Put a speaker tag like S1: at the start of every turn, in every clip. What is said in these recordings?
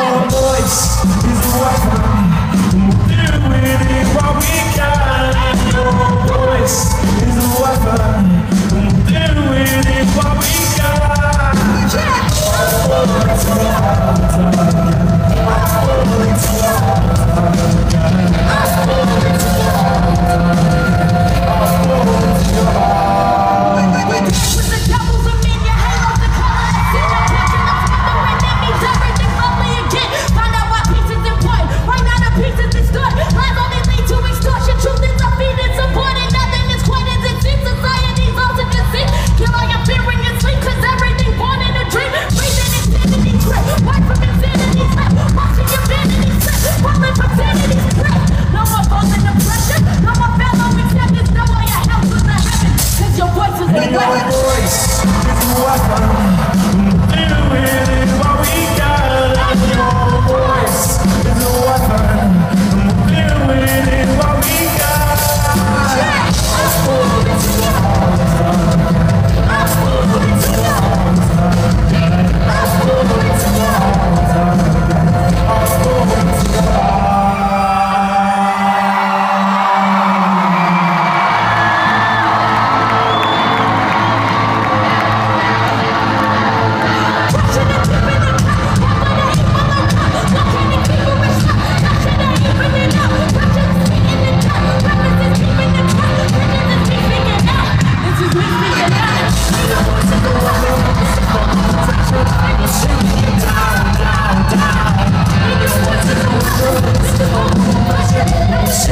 S1: your
S2: voice is what I'm doing while we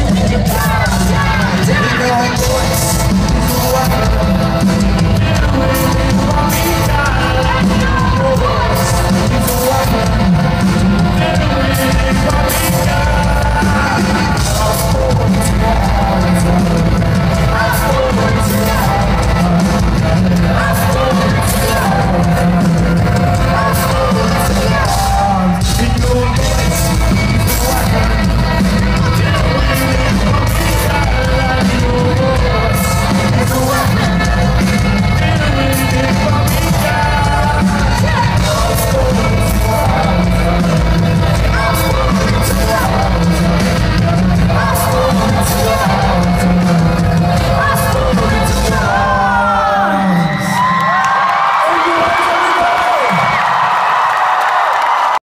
S1: acreditar.